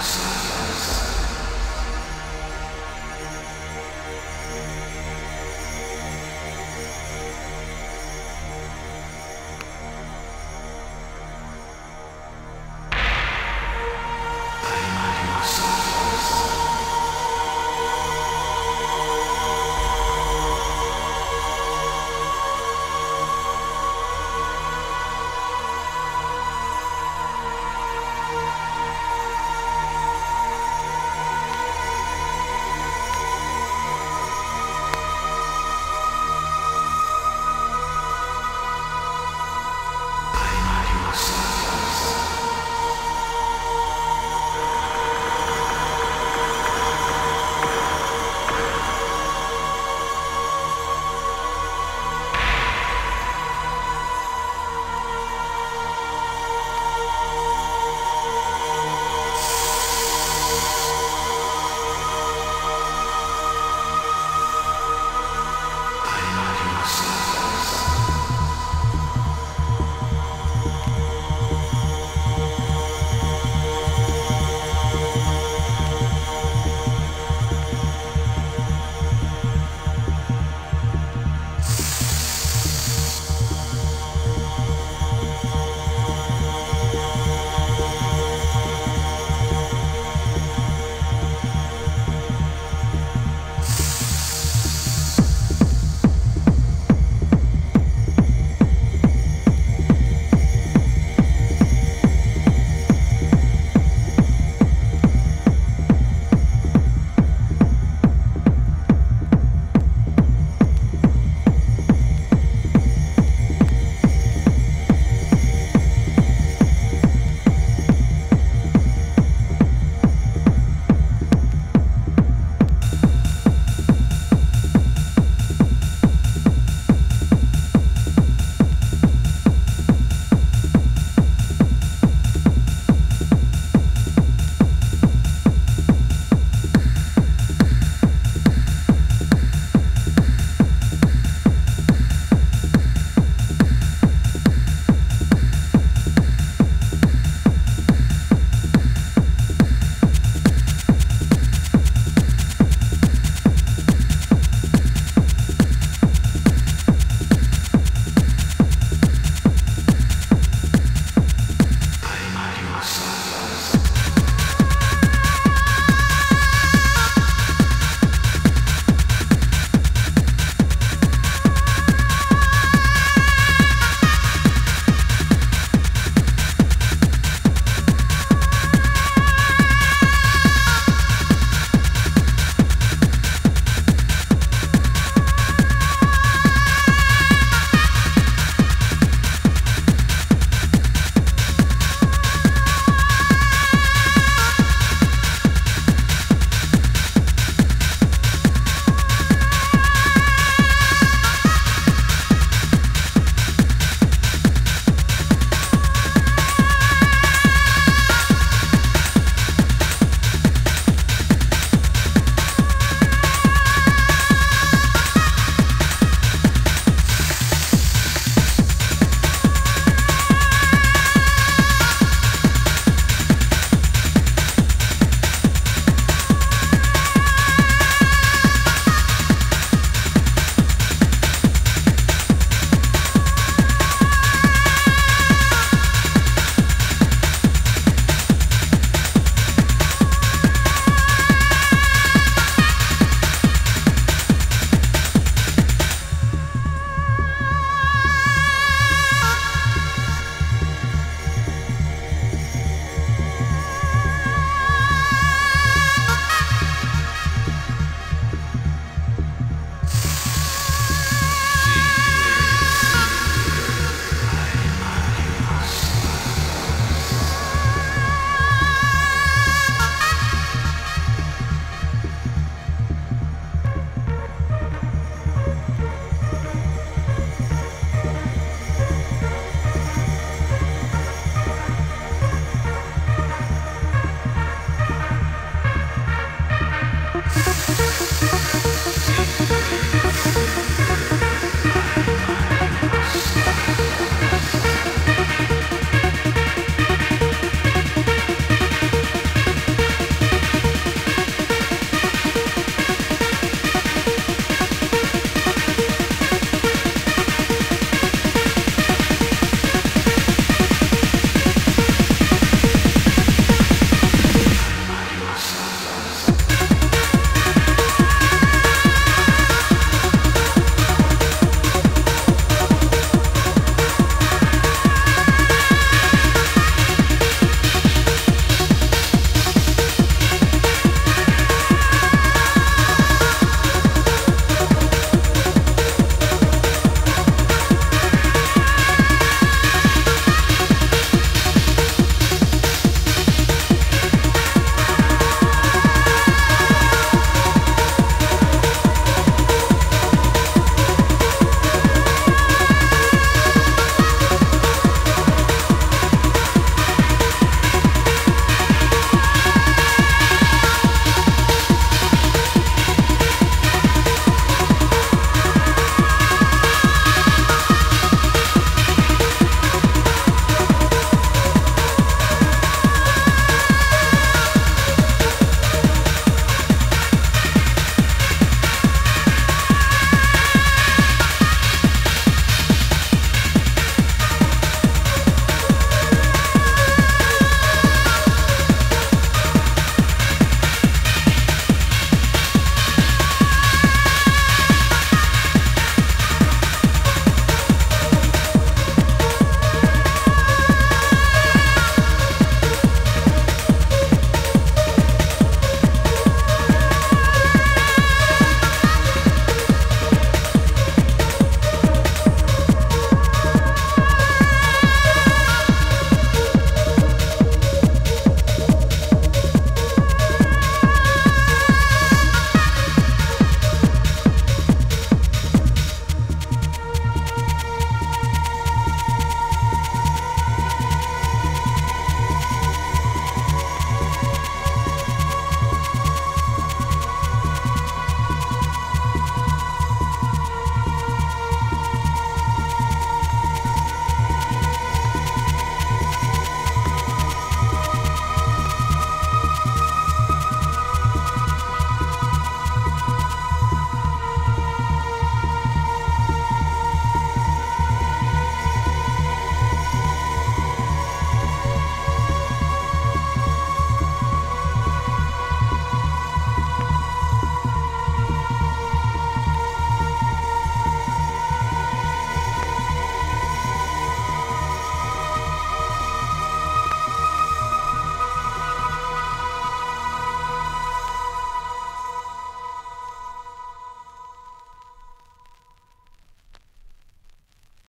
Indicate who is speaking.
Speaker 1: Silence.